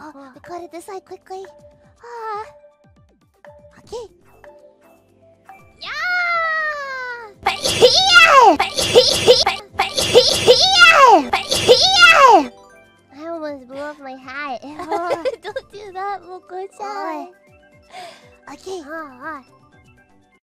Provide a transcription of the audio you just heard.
Oh, I it this side quickly. Ah. Okay. Yeah! I almost blew off my hat. Don't do that, Moco-chan. Oh. Okay. Ah, ah.